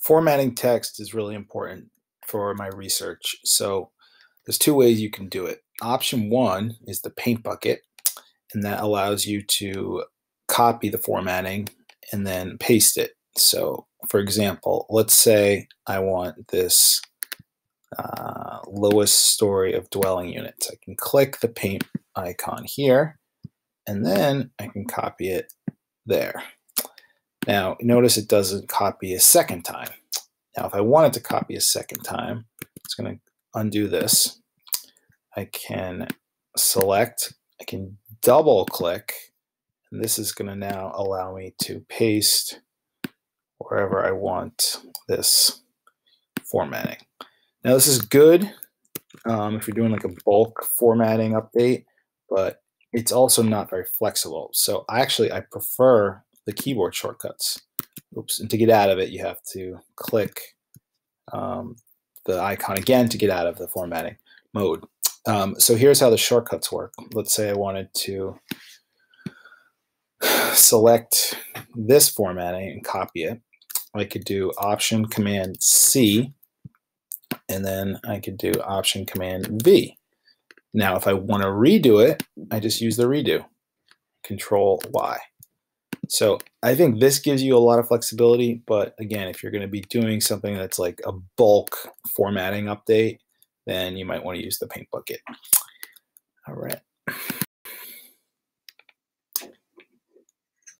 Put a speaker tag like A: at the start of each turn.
A: formatting text is really important for my research. So there's two ways you can do it. Option one is the paint bucket, and that allows you to copy the formatting and then paste it. So for example, let's say I want this uh, lowest story of dwelling units. I can click the paint icon here, and then I can copy it there. Now, notice it doesn't copy a second time. Now, if I wanted to copy a second time, it's going to undo this. I can select, I can double click, and this is going to now allow me to paste wherever I want this formatting. Now, this is good um, if you're doing like a bulk formatting update, but it's also not very flexible. So actually, I prefer the keyboard shortcuts. Oops, and to get out of it, you have to click um, the icon again to get out of the formatting mode. Um, so here's how the shortcuts work. Let's say I wanted to select this formatting and copy it. I could do Option Command C, and then I could do Option Command V. Now, if I want to redo it, I just use the redo, Control Y. So I think this gives you a lot of flexibility, but again, if you're going to be doing something that's like a bulk formatting update, then you might want to use the paint bucket. All right.